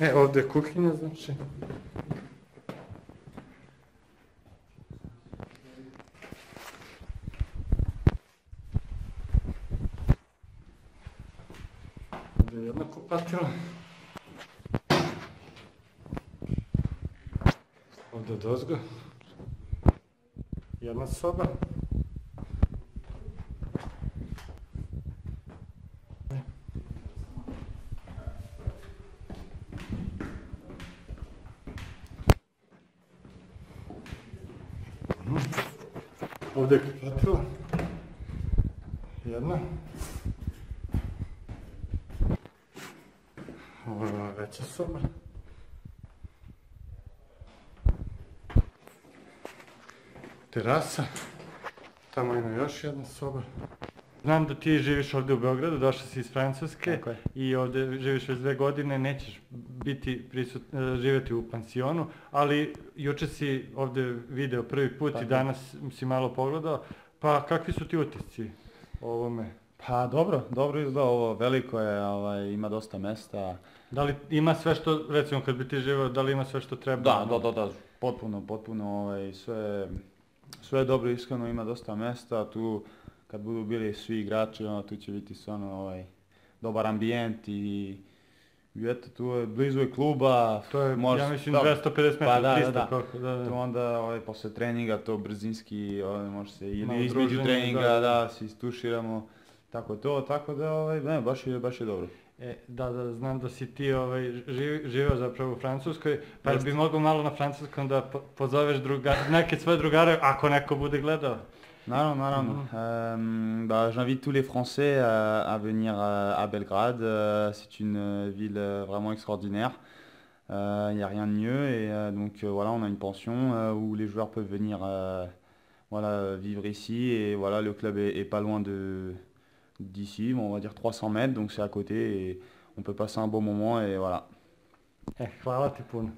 E, ovdje je kuhinja, znači. Ovdje je jedna kupatila. Ovdje je dozgo. Jedna soba. Ovdje je kupatila. Jedna. Ovo je veća soba. Terasa. Tamo ima još jedna soba. Znam da ti živiš ovdje u Beogradu, došla si iz Francuske i ovdje živiš već dve godine, nećeš biti prisut, e, živjeti u pansionu, ali juče si ovdje video prvi put Tako i danas si malo pogledao, pa kakvi su ti utisci o ovome? Pa dobro, dobro izgleda ovo, veliko je, ovaj, ima dosta mesta. Da li ima sve što, recimo kad bi ti živio, da li ima sve što treba? Da, da, da, da, potpuno, potpuno, ovaj, sve, sve dobro, iskreno, ima dosta mesta, tu kad budu bili svi igrači, ono, tu će biti stvarno ovaj, dobar ambijent i i eto, tu je blizu je kluba, To je, možeš- ja mislim, da, 250 metara, Pa da, da, 300, da. koliko, da, To da. onda ovaj, posle treninga to brzinski ovaj, može se Malo ili između druženje, treninga da, da, da. se istuširamo tako to, tako da ovaj, ne, baš je, baš je dobro. E, da, da, znam da si ti ovaj, živ, živio zapravo u Francuskoj, pa Jeste. bi mogao malo na francuskom da po, pozoveš druga, neke svoje drugare, ako neko bude gledao. Naravno, naravno. Mhm. Euh, bah, J'invite tous les Français à, à venir euh, à Belgrade. Euh, C'est une euh, ville vraiment extraordinaire. Il n'y a rien de mieux. Et euh, donc voilà, on a une pension où les joueurs peuvent venir voilà, vivre ici. Et voilà, le club est, est pas loin d'ici, bon, on va dire 300 mètres, donc c'est à côté. Et on peut passer un bon moment. Et voilà. E, hvala ti puno.